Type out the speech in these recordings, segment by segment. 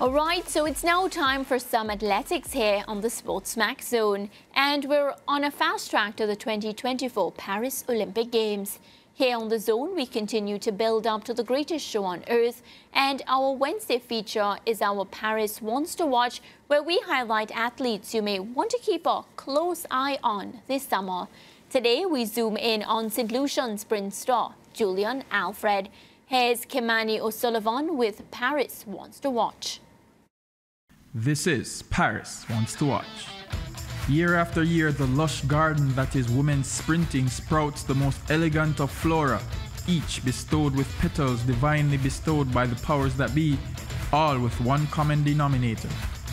All right, so it's now time for some athletics here on the Sports Sportsmax Zone. And we're on a fast track to the 2024 Paris Olympic Games. Here on the zone, we continue to build up to the greatest show on earth. And our Wednesday feature is our Paris Ones to Watch, where we highlight athletes you may want to keep a close eye on this summer. Today, we zoom in on St. Lucian sprint star Julien Alfred. Here's Kimani O'Sullivan with Paris Ones to Watch. This is Paris Ones to Watch. Year after year, the lush garden that is women's sprinting sprouts the most elegant of flora, each bestowed with petals divinely bestowed by the powers that be, all with one common denominator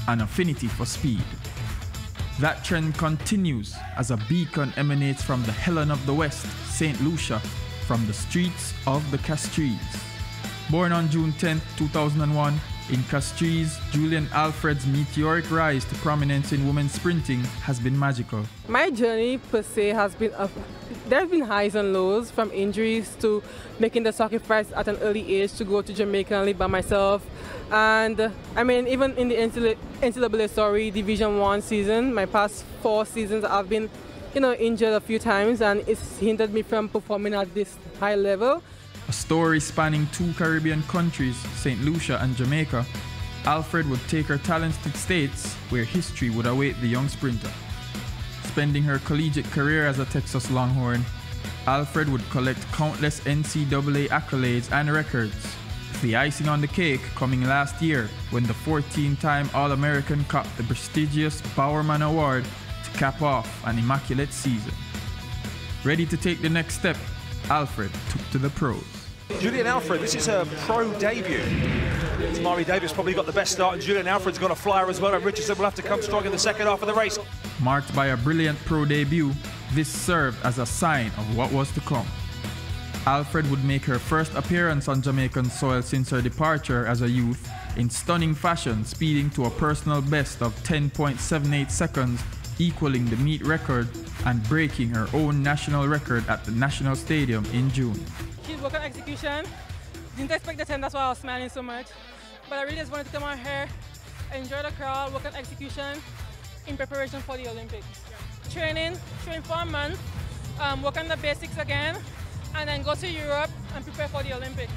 an affinity for speed. That trend continues as a beacon emanates from the Helen of the West, St. Lucia, from the streets of the Castries. Born on June 10, 2001, in Castries, Julien Alfred's meteoric rise to prominence in women's sprinting has been magical. My journey per se has been up. There have been highs and lows from injuries to making the sacrifice at an early age to go to Jamaica and live by myself. And I mean, even in the NCAA, sorry, Division One season, my past four seasons, I've been, you know, injured a few times, and it's hindered me from performing at this high level. A story spanning two Caribbean countries, St. Lucia and Jamaica, Alfred would take her talents to states where history would await the young sprinter. Spending her collegiate career as a Texas Longhorn, Alfred would collect countless NCAA accolades and records, the icing on the cake coming last year when the 14 time All American caught the prestigious Bowerman Award to cap off an immaculate season. Ready to take the next step, Alfred took to the pros. Julien Alfred, this is her pro debut. Tamari Davis probably got the best start, and Julien Alfred's got a flyer as well, and Richardson will have to come strong in the second half of the race. Marked by a brilliant pro debut, this served as a sign of what was to come. Alfred would make her first appearance on Jamaican soil since her departure as a youth in stunning fashion, speeding to a personal best of 10.78 seconds, equaling the meet record and breaking her own national record at the National Stadium in June. She's working on execution. Didn't expect the 10, that's why I was smiling so much. But I really just wanted to come out here, enjoy the crowd, work on execution in preparation for the Olympics. Training, train for a month, um, work on the basics again, and then go to Europe and prepare for the Olympics.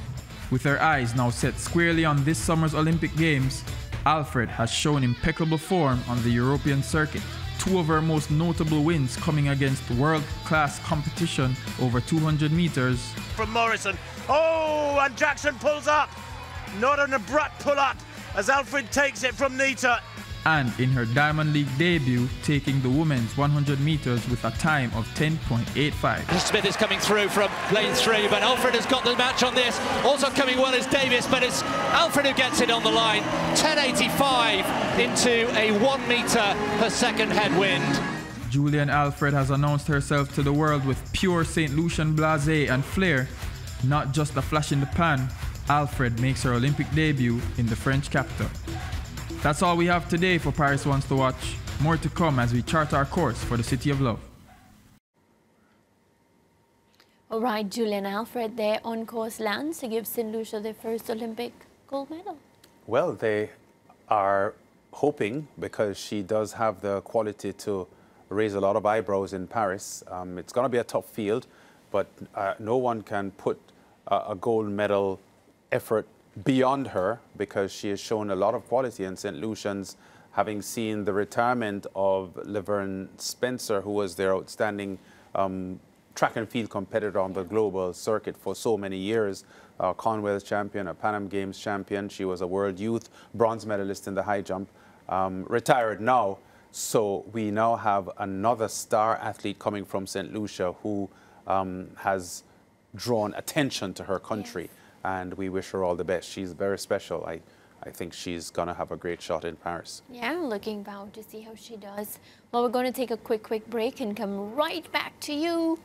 With her eyes now set squarely on this summer's Olympic Games, Alfred has shown impeccable form on the European circuit two of her most notable wins coming against world-class competition over 200 meters. From Morrison. Oh, and Jackson pulls up. Not an abrupt pull up as Alfred takes it from Neita and in her Diamond League debut, taking the women's 100 meters with a time of 10.85. Smith is coming through from lane three, but Alfred has got the match on this. Also coming well is Davis, but it's Alfred who gets it on the line. 10.85 into a one meter per second headwind. Julien Alfred has announced herself to the world with pure St. Lucian blase and flair. Not just a flash in the pan, Alfred makes her Olympic debut in the French capital. That's all we have today for Paris Ones to Watch. More to come as we chart our course for the City of Love. All right, Julien Alfred, their on course lands to give St. Lucia their first Olympic gold medal. Well, they are hoping because she does have the quality to raise a lot of eyebrows in Paris. Um, it's going to be a tough field, but uh, no one can put a gold medal effort beyond her because she has shown a lot of quality in St. Lucian's, having seen the retirement of Levern Spencer, who was their outstanding um, track and field competitor on the global circuit for so many years. Uh, Commonwealth champion, a Pan Am Games champion. She was a world youth bronze medalist in the high jump. Um, retired now. So we now have another star athlete coming from St. Lucia who um, has drawn attention to her country. Yes and we wish her all the best. She's very special. I, I think she's going to have a great shot in Paris. Yeah, looking forward to see how she does. Well, we're going to take a quick, quick break and come right back to you.